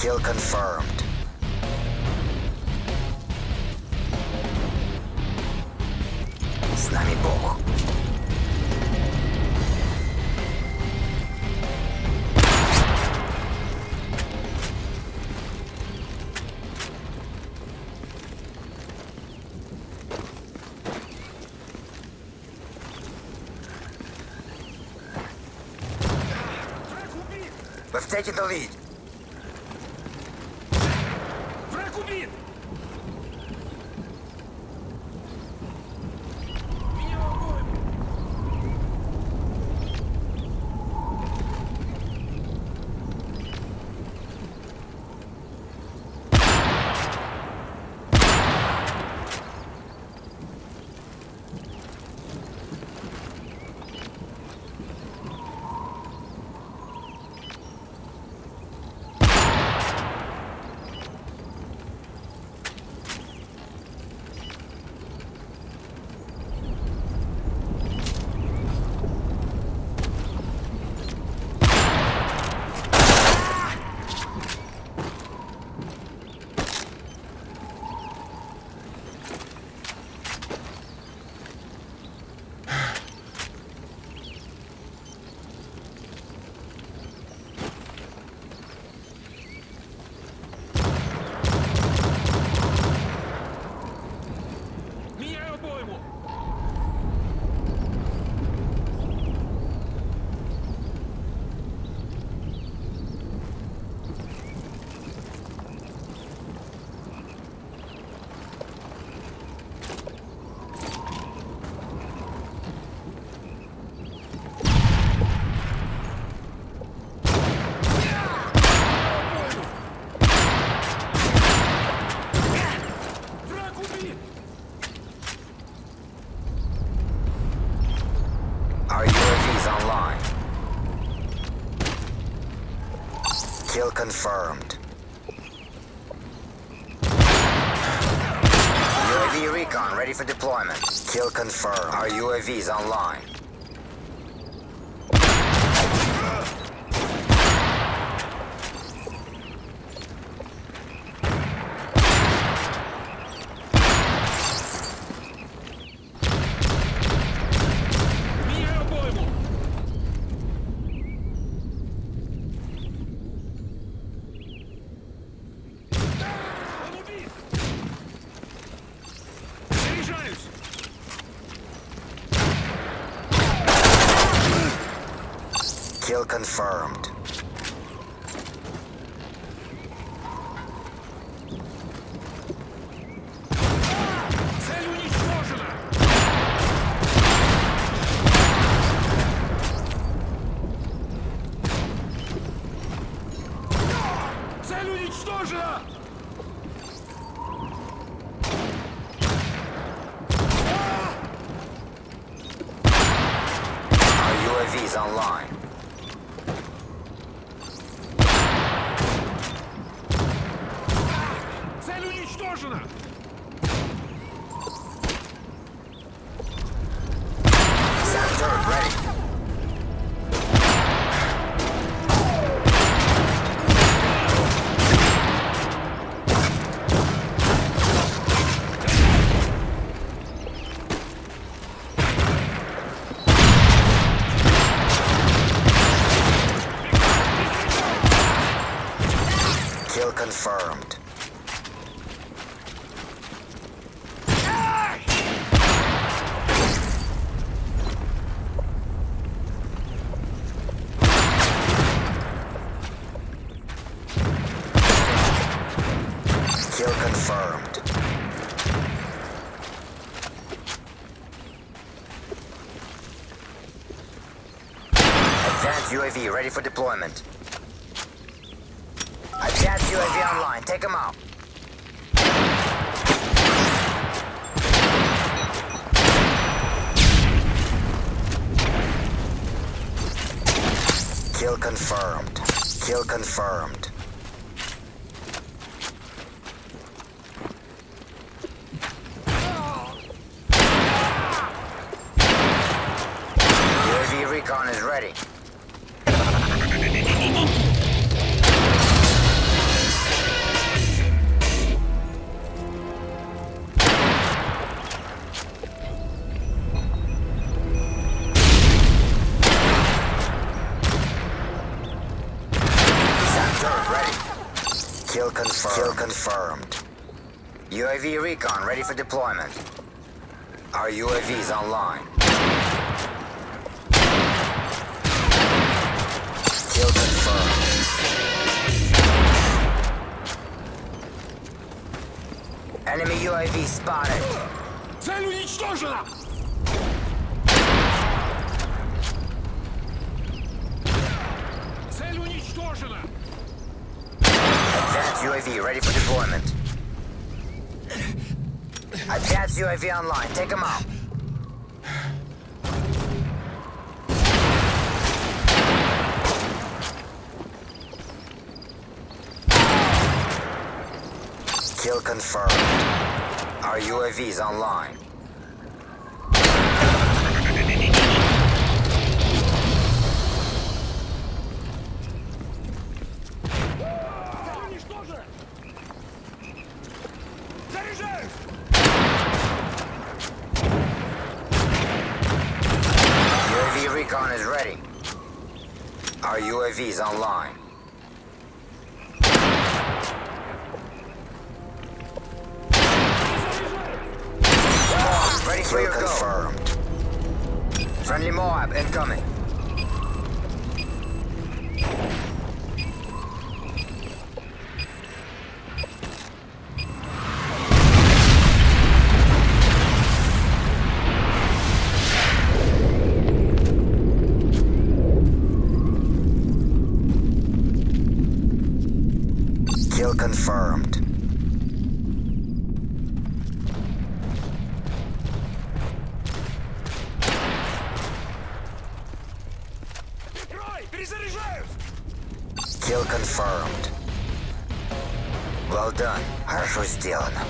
Kill confirmed. С нами Бог. We've taken the lead. Давид! Confirmed. UAV recon ready for deployment. Kill confirmed. Our UAV's online. Kill confirmed. UAVs online. Kill confirmed. Kill confirmed. Advanced UAV ready for deployment. Advanced UAV online. Take them out. Kill confirmed. Kill confirmed. UAV recon is ready. confirmed. Kill confirmed. UAV recon ready for deployment. Our UAV's online. Kill confirmed. Enemy UAV spotted. Цель уничтожена! Цель уничтожена! UAV ready for deployment. Advanced UAV online. Take them out. Kill confirmed. Our UAV's online. Recon is ready. Our UAV's online. Ready for your confirmed. Friendly MOAB incoming. Kill confirmed. Прикрой! Перезаряжаюсь! Kill confirmed. Well done. Хорошо сделано.